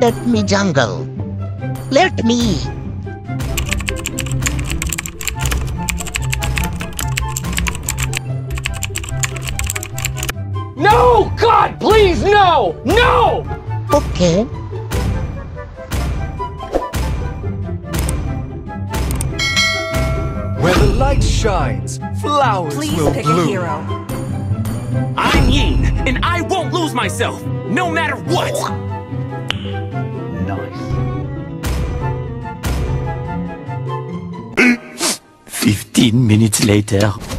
Let me jungle. Let me. No! God, please, no! No! Okay. Where the light shines, flowers Please will pick bloom. a hero. I'm Yin, and I won't lose myself, no matter what! Fifteen minutes later.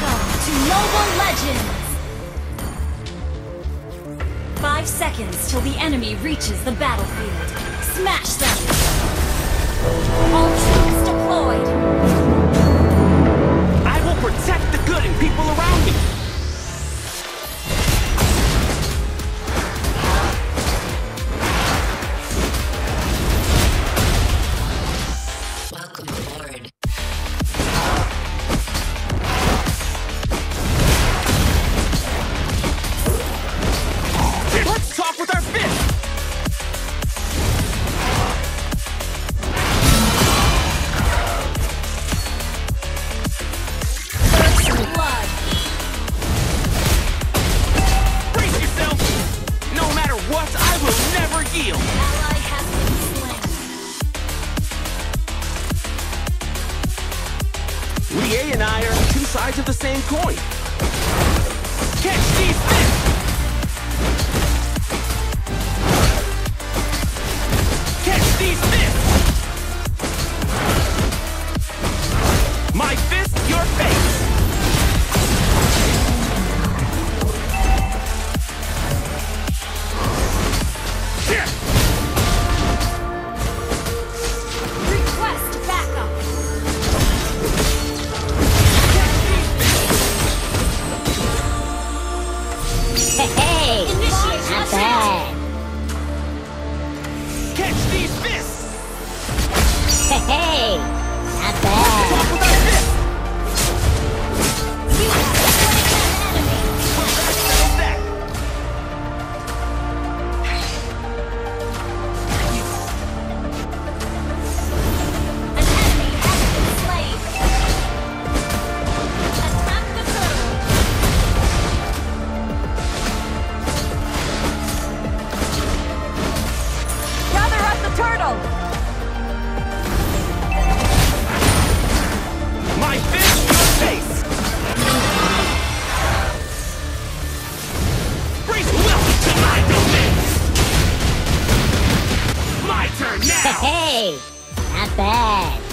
Welcome to Mobile Legends! Five seconds till the enemy reaches the battlefield. Smash them! All troops deployed! I will protect the good and people around me! Of the same coin. Catch these fists! Catch these fists! My not bad.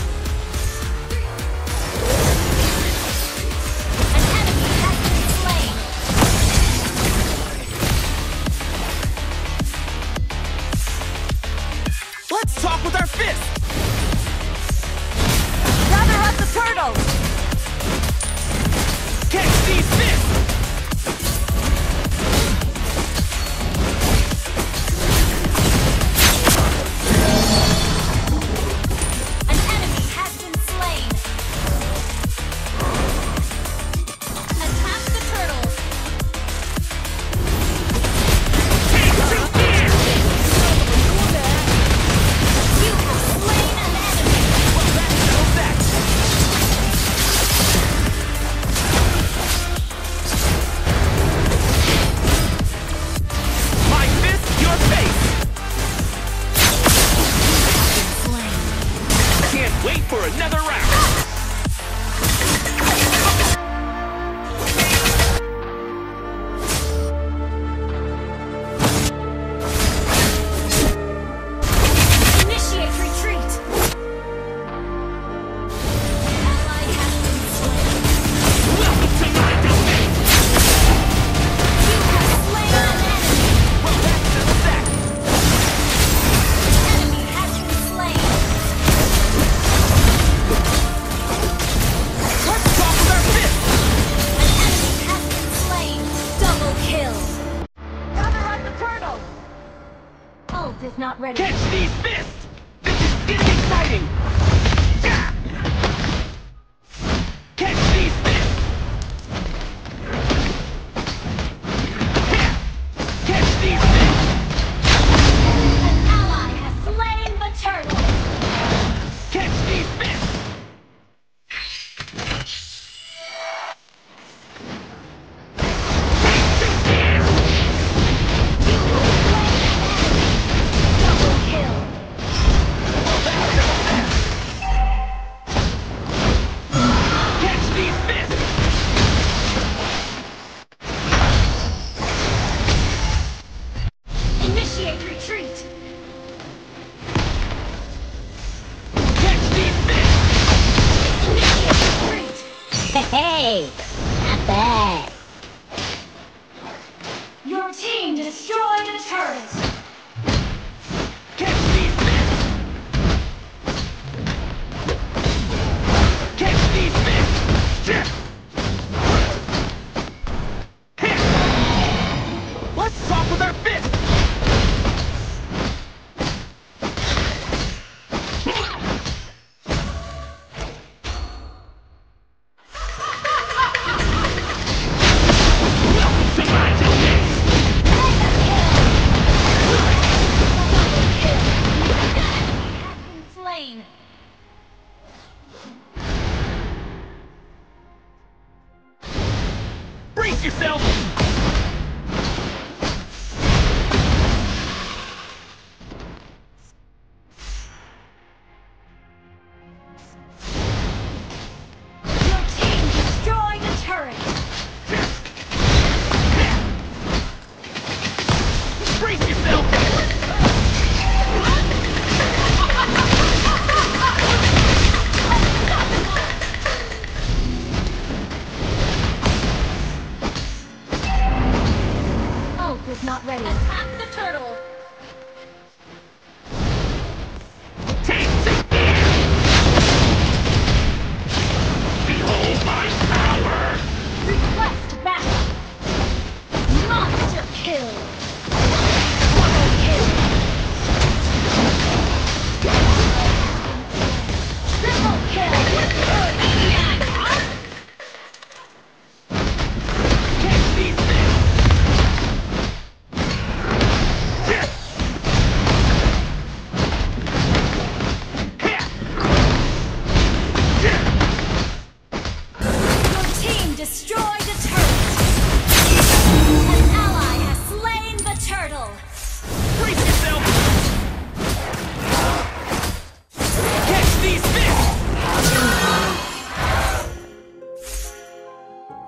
not ready. Catch these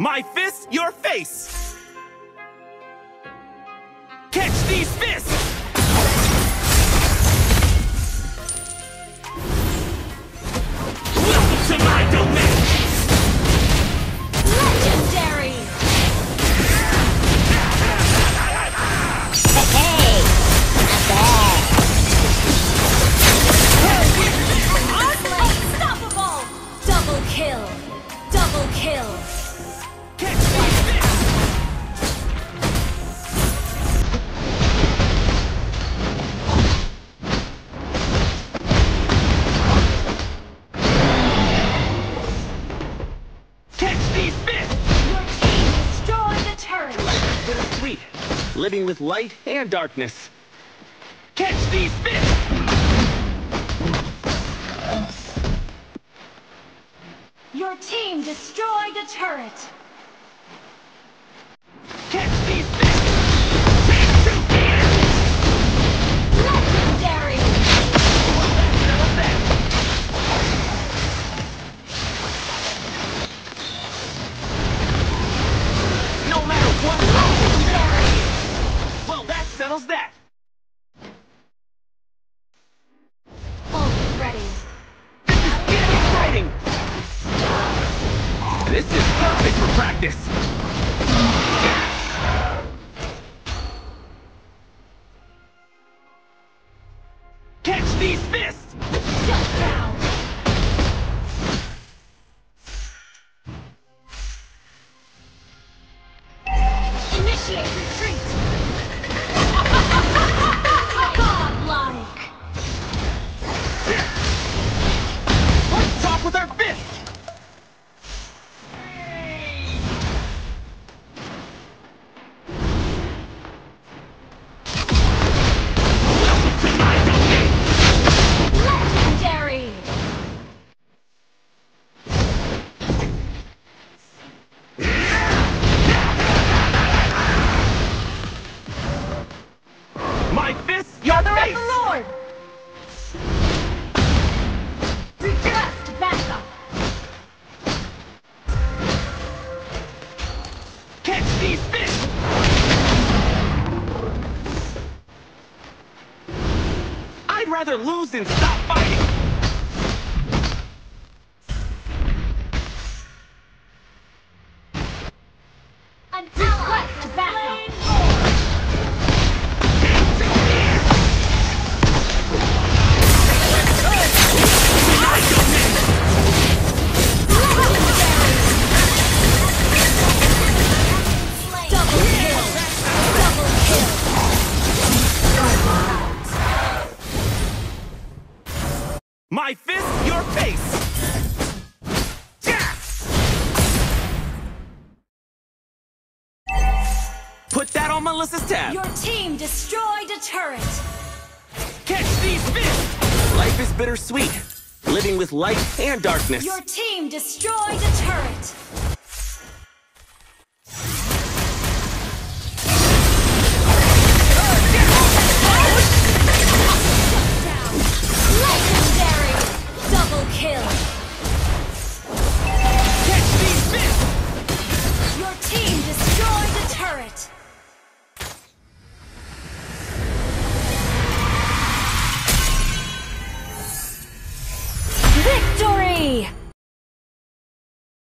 My fist, your face! Catch these fists! living with light and darkness. Catch these fish! Your team destroyed a turret! be this? rather lose than stop fighting. On Melissa's tab. Your team destroyed a turret. Catch these fish! Life is bittersweet. Living with light and darkness. Your team destroyed a turret.